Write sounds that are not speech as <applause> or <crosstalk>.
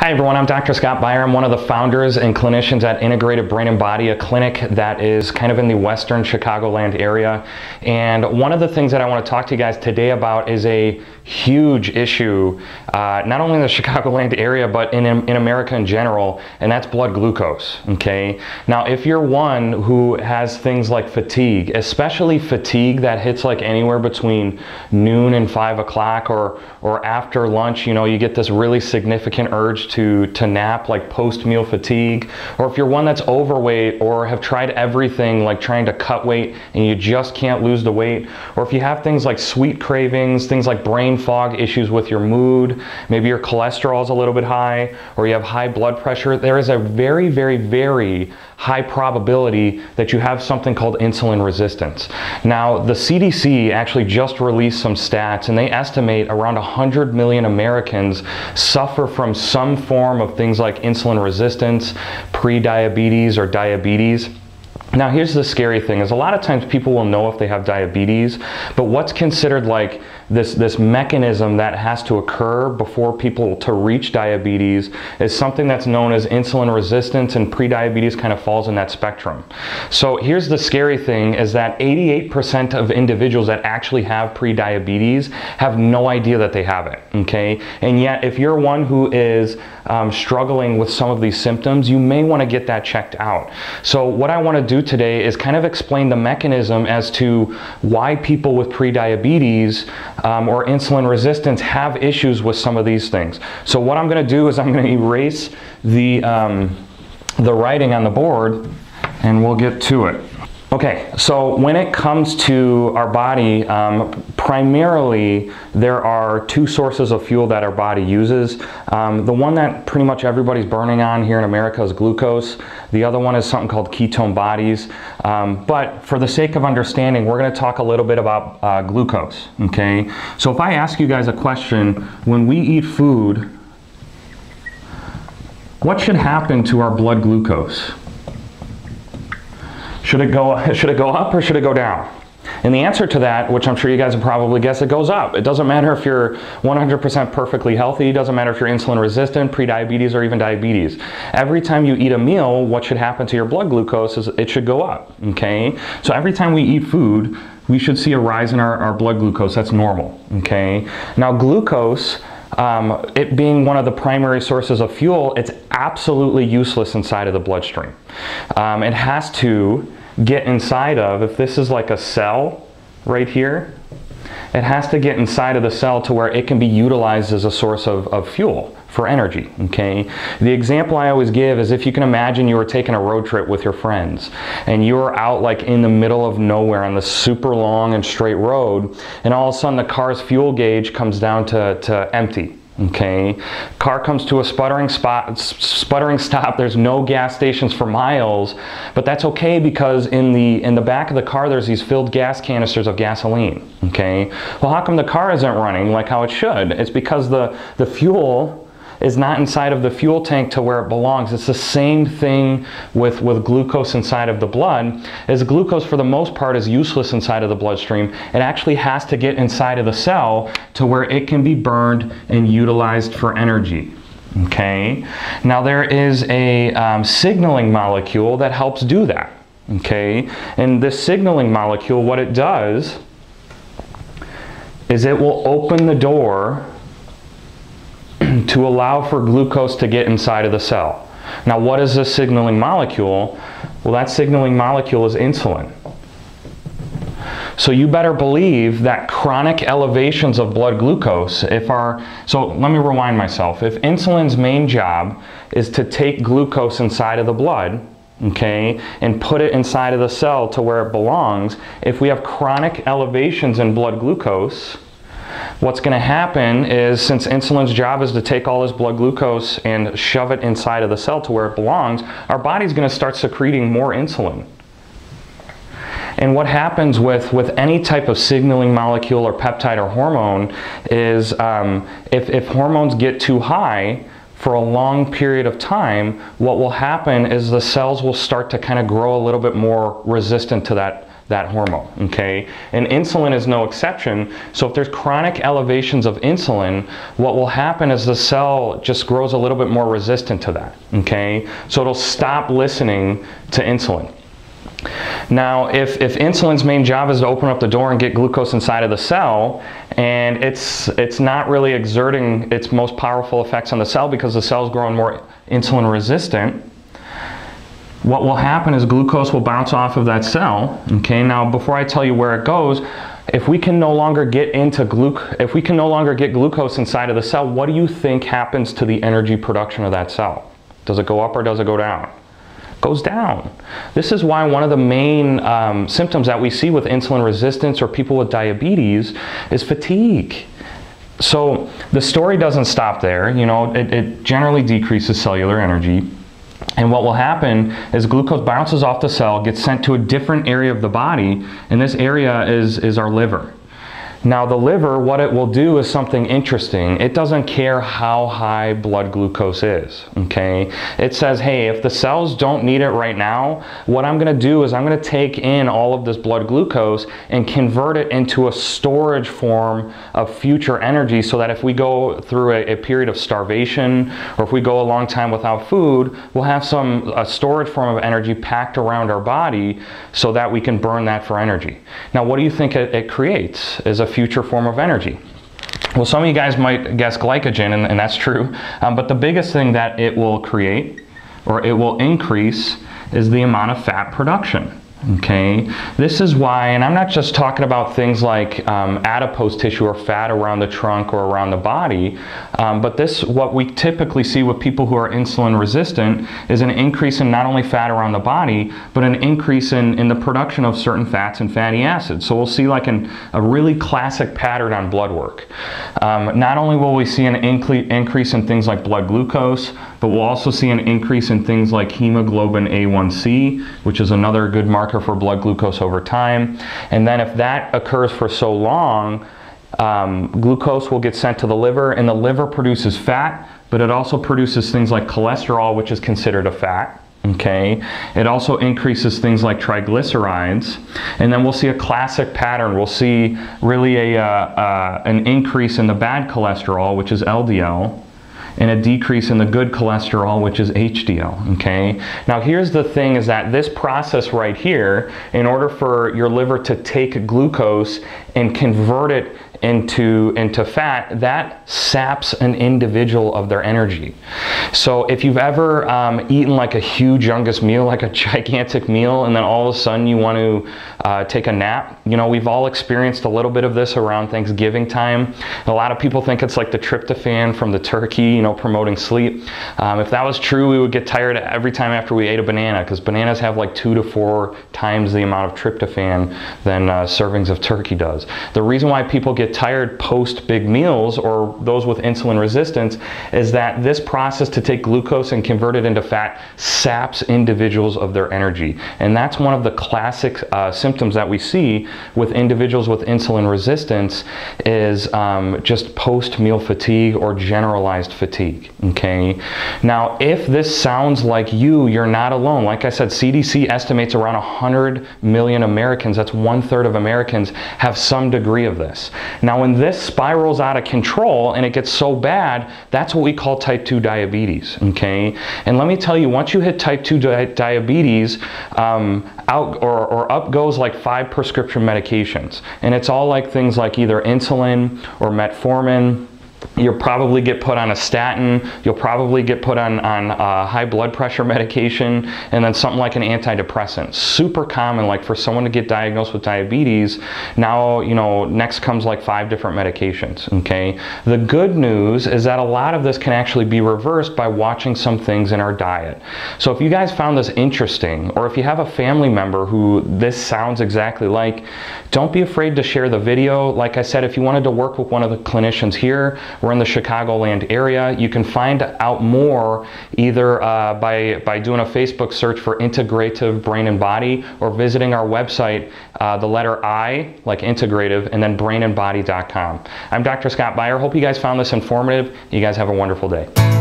Hi everyone, I'm Dr. Scott Beyer. I'm one of the founders and clinicians at Integrative Brain and Body, a clinic that is kind of in the western Chicagoland area. And one of the things that I want to talk to you guys today about is a huge issue, uh, not only in the <laughs> Chicagoland area, but in, in America in general, and that's blood glucose, okay? Now, if you're one who has things like fatigue, especially fatigue that hits like anywhere between noon and five o'clock or, or after lunch, you know, you get this really significant urge to, to nap, like post-meal fatigue, or if you're one that's overweight or have tried everything, like trying to cut weight and you just can't lose the weight, or if you have things like sweet cravings, things like brain fog, issues with your mood, maybe your cholesterol is a little bit high, or you have high blood pressure, there is a very, very, very high probability that you have something called insulin resistance. Now, the CDC actually just released some stats and they estimate around 100 million Americans suffer from some form of things like insulin resistance, pre-diabetes or diabetes. Now here's the scary thing is a lot of times people will know if they have diabetes, but what's considered like this, this mechanism that has to occur before people to reach diabetes is something that's known as insulin resistance and prediabetes kind of falls in that spectrum. So here's the scary thing is that 88% of individuals that actually have prediabetes have no idea that they have it, okay? And yet if you're one who is um, struggling with some of these symptoms, you may want to get that checked out. So what I want to do today is kind of explain the mechanism as to why people with prediabetes um, or insulin resistance have issues with some of these things. So what I'm going to do is I'm going to erase the, um, the writing on the board and we'll get to it. Okay, so when it comes to our body, um, primarily there are two sources of fuel that our body uses. Um, the one that pretty much everybody's burning on here in America is glucose. The other one is something called ketone bodies. Um, but for the sake of understanding, we're going to talk a little bit about uh, glucose. Okay, so if I ask you guys a question, when we eat food, what should happen to our blood glucose? Should it go, <laughs> should it go up or should it go down? And the answer to that, which I'm sure you guys have probably guessed, it goes up. It doesn't matter if you're 100% perfectly healthy, it doesn't matter if you're insulin resistant, prediabetes, or even diabetes. Every time you eat a meal, what should happen to your blood glucose is it should go up, okay? So every time we eat food, we should see a rise in our, our blood glucose. That's normal, okay? Now glucose, um, it being one of the primary sources of fuel, it's absolutely useless inside of the bloodstream. Um, it has to get inside of, if this is like a cell right here, it has to get inside of the cell to where it can be utilized as a source of, of fuel for energy, okay? The example I always give is if you can imagine you were taking a road trip with your friends and you were out like in the middle of nowhere on the super long and straight road and all of a sudden the car's fuel gauge comes down to, to empty okay? Car comes to a sputtering spot sputtering stop. There's no gas stations for miles. But that's okay because in the in the back of the car there's these filled gas canisters of gasoline. Okay? Well how come the car isn't running like how it should? It's because the the fuel is not inside of the fuel tank to where it belongs. It's the same thing with, with glucose inside of the blood, as glucose for the most part is useless inside of the bloodstream. It actually has to get inside of the cell to where it can be burned and utilized for energy. Okay, now there is a um, signaling molecule that helps do that. Okay, and this signaling molecule, what it does is it will open the door <clears throat> to allow for glucose to get inside of the cell. Now what is this signaling molecule? Well that signaling molecule is insulin. So you better believe that chronic elevations of blood glucose, if our, so let me rewind myself. If insulin's main job is to take glucose inside of the blood, okay, and put it inside of the cell to where it belongs, if we have chronic elevations in blood glucose, What's going to happen is since insulin's job is to take all this blood glucose and shove it inside of the cell to where it belongs, our body's going to start secreting more insulin. And what happens with, with any type of signaling molecule or peptide or hormone is um, if, if hormones get too high, for a long period of time, what will happen is the cells will start to kind of grow a little bit more resistant to that that hormone, okay? And insulin is no exception. So if there's chronic elevations of insulin, what will happen is the cell just grows a little bit more resistant to that, okay? So it'll stop listening to insulin. Now, if, if insulin's main job is to open up the door and get glucose inside of the cell, and it's, it's not really exerting its most powerful effects on the cell because the cell's growing more insulin resistant, what will happen is glucose will bounce off of that cell. Okay, now before I tell you where it goes, if we can no longer get into gluc if we can no longer get glucose inside of the cell, what do you think happens to the energy production of that cell? Does it go up or does it go down? goes down. This is why one of the main um, symptoms that we see with insulin resistance or people with diabetes is fatigue. So the story doesn't stop there. You know, it, it generally decreases cellular energy. And what will happen is glucose bounces off the cell, gets sent to a different area of the body, and this area is, is our liver. Now the liver, what it will do is something interesting. It doesn't care how high blood glucose is, okay? It says, hey, if the cells don't need it right now, what I'm gonna do is I'm gonna take in all of this blood glucose and convert it into a storage form of future energy so that if we go through a, a period of starvation or if we go a long time without food, we'll have some a storage form of energy packed around our body so that we can burn that for energy. Now, what do you think it, it creates? Is a future form of energy. Well, some of you guys might guess glycogen, and, and that's true, um, but the biggest thing that it will create or it will increase is the amount of fat production. Okay, this is why, and I'm not just talking about things like um, adipose tissue or fat around the trunk or around the body, um, but this, what we typically see with people who are insulin resistant, is an increase in not only fat around the body, but an increase in, in the production of certain fats and fatty acids. So we'll see like an, a really classic pattern on blood work. Um, not only will we see an increase in things like blood glucose, but we'll also see an increase in things like hemoglobin A1C, which is another good marker for blood glucose over time. And then if that occurs for so long, um, glucose will get sent to the liver, and the liver produces fat, but it also produces things like cholesterol, which is considered a fat. Okay, it also increases things like triglycerides, and then we'll see a classic pattern. We'll see really a uh, uh, an increase in the bad cholesterol, which is LDL, and a decrease in the good cholesterol, which is HDL, okay? Now here's the thing is that this process right here, in order for your liver to take glucose and convert it into, into fat, that saps an individual of their energy. So if you've ever um, eaten like a humongous meal, <laughs> like a gigantic meal, and then all of a sudden you want to uh, take a nap, you know, we've all experienced a little bit of this around Thanksgiving time. A lot of people think it's like the tryptophan from the turkey, you know, promoting sleep. Um, if that was true, we would get tired every time after we ate a banana because bananas have like two to four times the amount of tryptophan than uh, servings of turkey does. The reason why people tired post big meals or those with insulin resistance is that this process to take glucose and convert it into fat saps individuals of their energy. And that's one of the classic uh, symptoms that we see with individuals with insulin resistance is um, just post meal fatigue or generalized fatigue. Okay. Now, if this sounds like you, you're not alone. Like I said, CDC estimates around 100 million Americans, that's one third of Americans, have some degree of this. Now, when this spirals out of control and it gets so bad, that's what we call type 2 diabetes, okay? And let me tell you, once you hit type 2 di diabetes, um, out or, or up goes like five prescription medications. And it's all like things like either insulin or metformin You'll probably get put on a statin. You'll probably get put on, on uh, high blood pressure <laughs> medication and then something like an antidepressant. Super common, like for someone to get diagnosed with diabetes, now, you know, next comes like five different medications, okay? The good news is that a lot of this can actually be reversed by watching some things in our diet. So if you guys found this interesting, or if you have a family member who this sounds exactly like, don't be afraid to share the video. Like I said, if you wanted to work with one of the clinicians here, we're in the Chicagoland area. You can find out more either uh, by, by doing a Facebook search for Integrative Brain and Body or visiting our website, uh, the letter I, like integrative, and then brainandbody.com. I'm Dr. Scott Beyer. Hope you guys found this informative. You guys have a wonderful day.